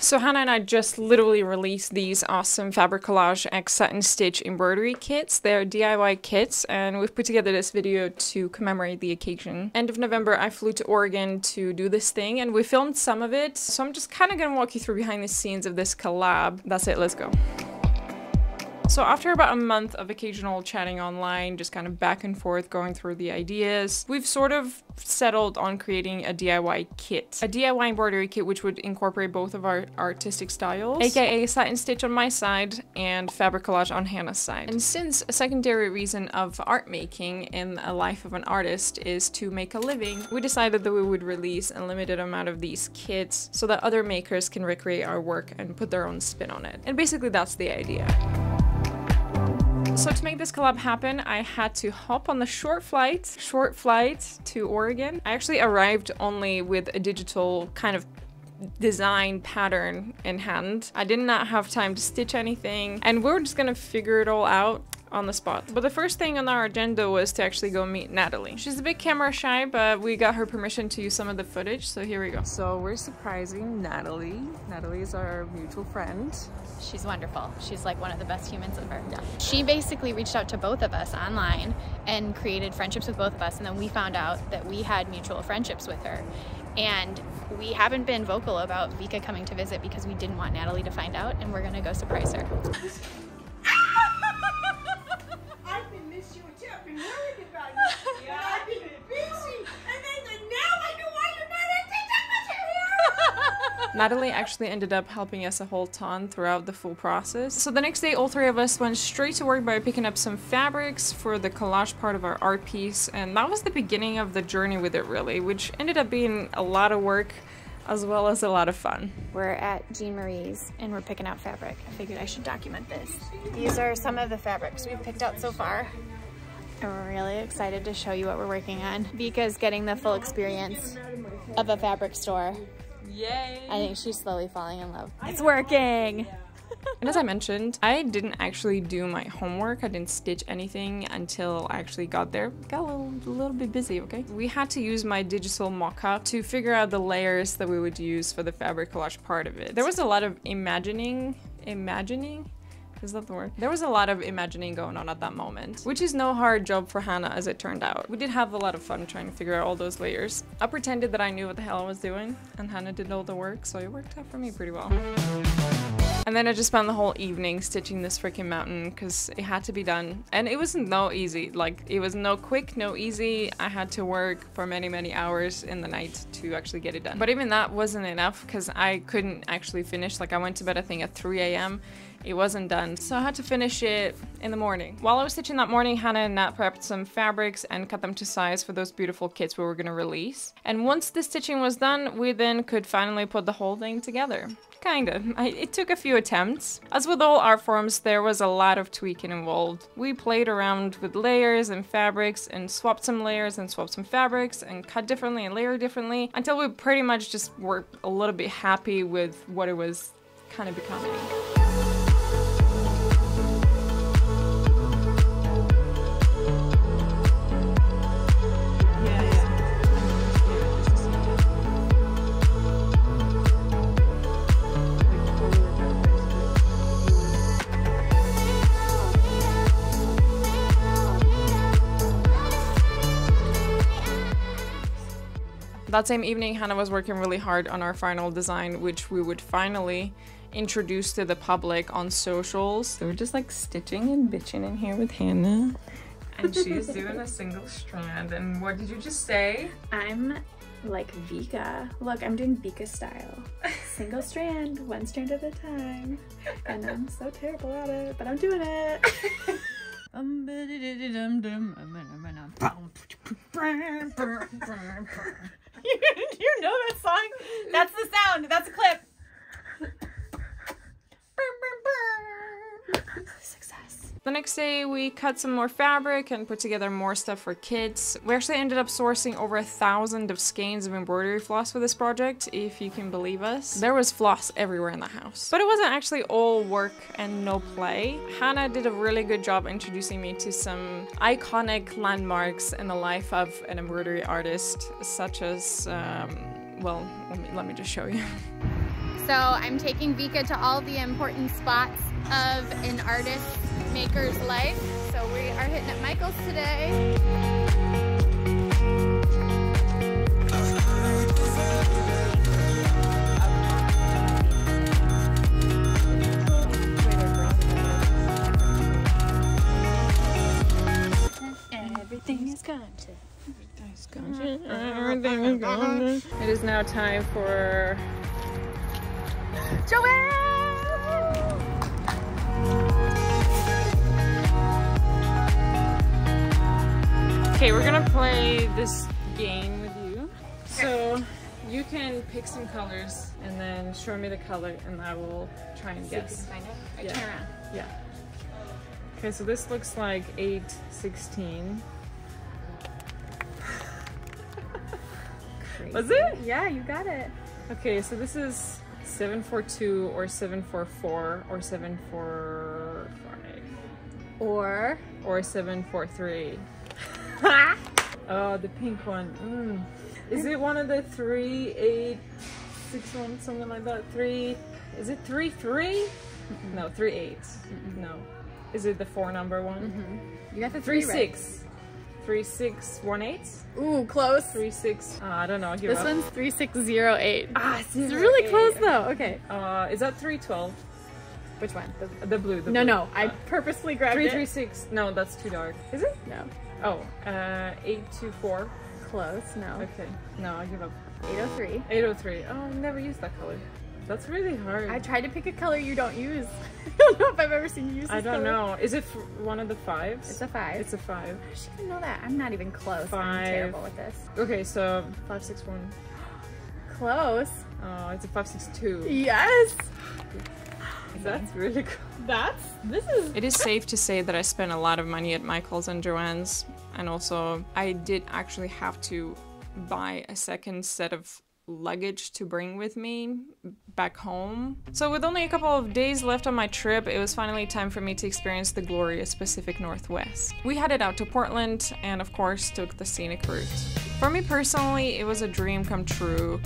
So Hannah and I just literally released these awesome Fabric Collage X Satin Stitch embroidery kits. They're DIY kits and we've put together this video to commemorate the occasion. End of November I flew to Oregon to do this thing and we filmed some of it. So I'm just kind of gonna walk you through behind the scenes of this collab. That's it, let's go. So after about a month of occasional chatting online, just kind of back and forth going through the ideas, we've sort of settled on creating a DIY kit. A DIY embroidery kit which would incorporate both of our artistic styles, aka satin stitch on my side and fabric collage on Hannah's side. And since a secondary reason of art making in a life of an artist is to make a living, we decided that we would release a limited amount of these kits so that other makers can recreate our work and put their own spin on it. And basically that's the idea. So to make this collab happen, I had to hop on the short flight, short flight to Oregon. I actually arrived only with a digital kind of design pattern in hand. I did not have time to stitch anything and we're just gonna figure it all out on the spot. But the first thing on our agenda was to actually go meet Natalie. She's a bit camera shy, but we got her permission to use some of the footage, so here we go. So we're surprising Natalie. Natalie is our mutual friend. She's wonderful. She's like one of the best humans ever. Yeah. She basically reached out to both of us online and created friendships with both of us, and then we found out that we had mutual friendships with her. And we haven't been vocal about Vika coming to visit because we didn't want Natalie to find out, and we're gonna go surprise her. Natalie actually ended up helping us a whole ton throughout the full process. So the next day, all three of us went straight to work by picking up some fabrics for the collage part of our art piece, and that was the beginning of the journey with it really, which ended up being a lot of work as well as a lot of fun. We're at Jean Marie's and we're picking out fabric. I figured I should document this. These are some of the fabrics we've picked out so far. I'm really excited to show you what we're working on. Vika's getting the full experience of a fabric store Yay! I think she's slowly falling in love. It's working! and as I mentioned, I didn't actually do my homework. I didn't stitch anything until I actually got there. Got a little, a little bit busy, okay? We had to use my digital mock-up to figure out the layers that we would use for the fabric collage part of it. There was a lot of imagining, imagining? Is that the word? There was a lot of imagining going on at that moment, which is no hard job for Hannah as it turned out. We did have a lot of fun trying to figure out all those layers. I pretended that I knew what the hell I was doing and Hannah did all the work, so it worked out for me pretty well. And then I just spent the whole evening stitching this freaking mountain because it had to be done. And it was no easy. Like, it was no quick, no easy. I had to work for many, many hours in the night to actually get it done. But even that wasn't enough because I couldn't actually finish. Like, I went to bed, I think, at 3 a.m. It wasn't done, so I had to finish it in the morning. While I was stitching that morning, Hannah and Nat prepped some fabrics and cut them to size for those beautiful kits we were gonna release. And once the stitching was done, we then could finally put the whole thing together. Kinda. I, it took a few attempts. As with all art forms, there was a lot of tweaking involved. We played around with layers and fabrics and swapped some layers and swapped some fabrics and cut differently and layered differently until we pretty much just were a little bit happy with what it was kind of becoming. That same evening, Hannah was working really hard on our final design, which we would finally introduce to the public on socials. So we're just like stitching and bitching in here with Hannah. And she's doing a single strand. And what did you just say? I'm like Vika. Look, I'm doing Vika style. Single strand, one strand at a time. And I'm so terrible at it, but I'm doing it. you, know that song? That's the sound. That's a clip. The next day we cut some more fabric and put together more stuff for kids. We actually ended up sourcing over a thousand of skeins of embroidery floss for this project, if you can believe us. There was floss everywhere in the house. But it wasn't actually all work and no play. Hannah did a really good job introducing me to some iconic landmarks in the life of an embroidery artist, such as, um, well, let me, let me just show you. So I'm taking Vika to all the important spots of an artist maker's life. So we are hitting at Michael's today. Everything is gone. It is now time for Okay, we're gonna play this game with you. So you can pick some colors and then show me the color and I will try and guess. I Yeah. turn around. Yeah. Okay, so this looks like 816. Was it? Yeah, you got it. Okay, so this is 742 or 744 or 745 Or or 743. oh, the pink one. Mm. Is it one of the three, eight, six, one, something like that? Three, is it three, three? No, three, eight. No. Is it the four number one? you got the Three, three, six. Three, six, one, eight? Ooh, close. Three, six. Uh, I don't know. This up. one's 3608. Ah, It's really close though. Okay. Uh, is that 312? Which one? The- The blue. The no, blue. no. I Uh, purposely grabbed Three it. three six. No, that's too dark. Is it? No. Oh, uh, eight two four. Close. No. Okay. No, I give up. 803. Eight oh three. Oh, I never used that color. That's really hard. I tried to pick a color you don't use. I don't know if I've ever seen you use this I don't color. know. Is it one of the fives? It's a five. It's a five. I should know that. I'm not even close. I'm terrible with this. Okay, so five six one. Close. Oh, it's a five six two. Yes. That's really cool. That's. This is. It is safe to say that I spent a lot of money at Michael's and Joann's, and also I did actually have to buy a second set of luggage to bring with me back home. So with only a couple of days left on my trip, it was finally time for me to experience the glorious Pacific Northwest. We headed out to Portland and of course took the scenic route. For me personally, it was a dream come true.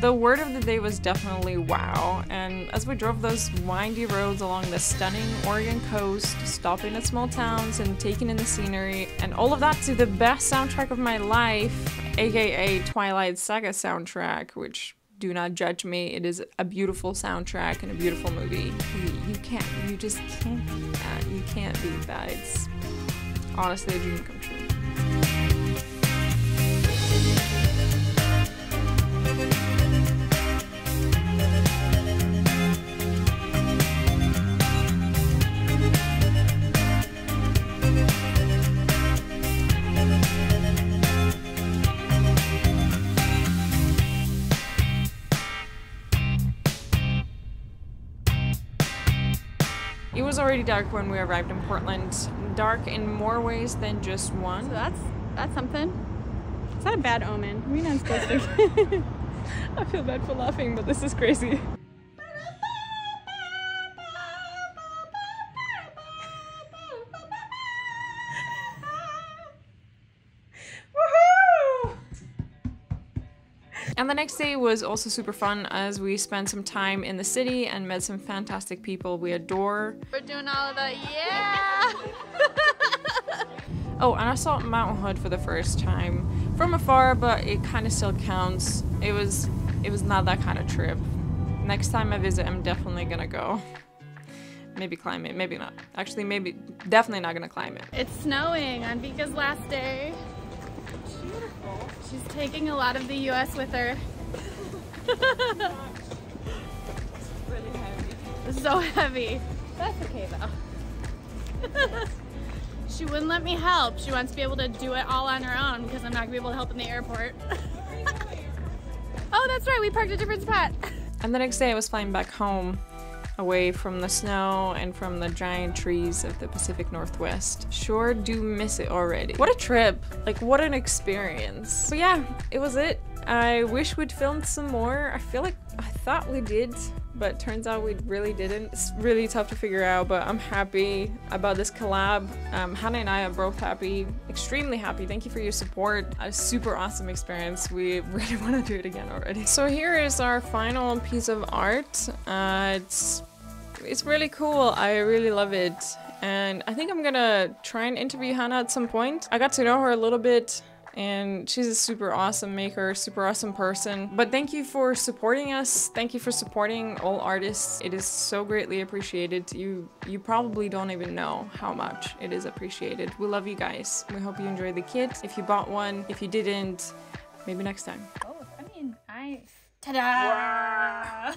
The word of the day was definitely wow, and as we drove those windy roads along the stunning Oregon coast, stopping at small towns and taking in the scenery, and all of that to the best soundtrack of my life, aka Twilight Saga soundtrack, which do not judge me, it is a beautiful soundtrack and a beautiful movie. You, can't, you just can't beat that. You can't beat that. It's honestly a dream come true. It was already dark when we arrived in Portland. Dark in more ways than just one. So that's that's something. It's not a bad omen. We're not supposed to. I feel bad for laughing, but this is crazy. And the next day was also super fun as we spent some time in the city and met some fantastic people we adore. We're doing all of that, yeah. Oh, and I saw Mount Hood for the first time from afar, but it kind of still counts. It was it was not that kind of trip. Next time I visit, I'm definitely gonna go. Maybe climb it, maybe not. Actually, maybe definitely not gonna climb it. It's snowing on Vika's last day. She's taking a lot of the U.S. with her. so heavy. That's okay though. she wouldn't let me help. She wants to be able to do it all on her own because I'm not gonna be able to help in the airport. oh, that's right. We parked a different spot. And the next day, I was flying back home, away from the snow and from the giant trees of the Pacific Northwest. Sure do miss it already. What a trip! Like, what an experience. So, yeah, it was it. I wish we'd filmed some more. I feel like I thought we did, but turns out we really didn't. It's really tough to figure out, but I'm happy about this collab. Um, Hannah and I are both happy, extremely happy. Thank you for your support. A super awesome experience. We really want to do it again already. So here is our final piece of art. Uh, it's it's really cool. I really love it. And I think I'm gonna try and interview Hannah at some point. I got to know her a little bit and she's a super awesome maker, super awesome person. But thank you for supporting us. Thank you for supporting all artists. It is so greatly appreciated. You you probably don't even know how much it is appreciated. We love you guys. We hope you enjoyed the kit. If you bought one, if you didn't, maybe next time. Oh, I mean, I Ta-da!